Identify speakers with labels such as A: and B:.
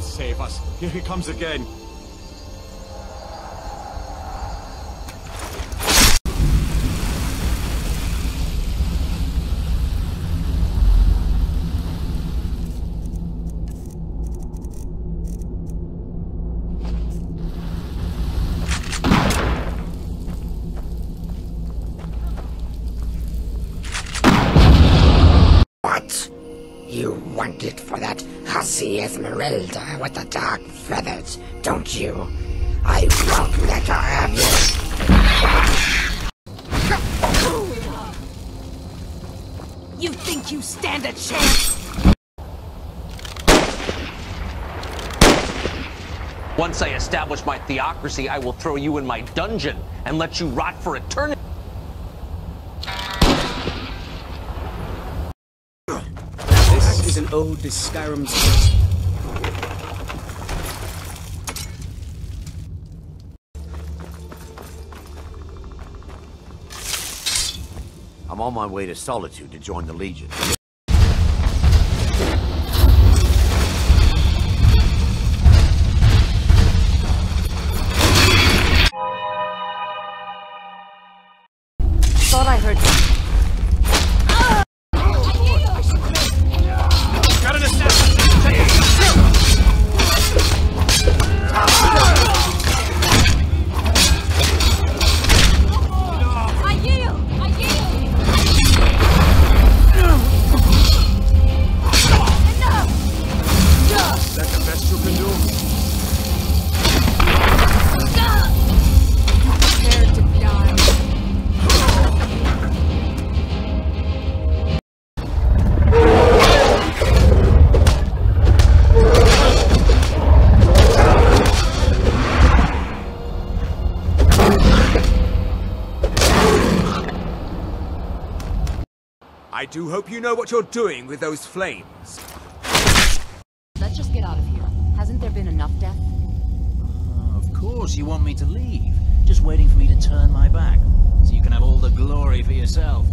A: save us. Here he comes again.
B: What? You want it for that hussy Esmeralda with the dark feathers, don't you? I won't let her have you.
C: You think you stand a chance?
D: Once I establish my theocracy, I will throw you in my dungeon and let you rot for eternity.
E: An ode to Skyrim's.
F: I'm on my way to Solitude to join the Legion.
C: I
A: do
E: hope you know what you're doing with those flames.
C: Let's just get out of here. Hasn't there been enough death?
G: Uh, of course you want me to leave. Just waiting for me to turn my back. So you can have all the glory for yourself.